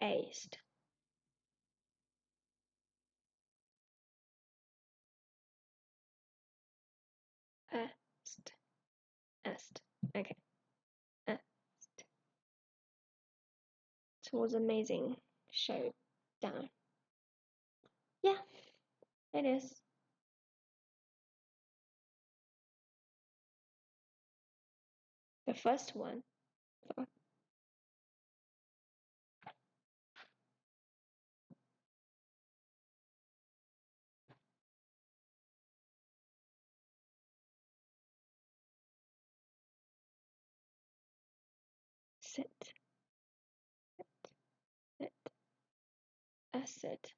aced est. Est. Okay. Est. It was amazing show. showdown yeah. It is. The first one acid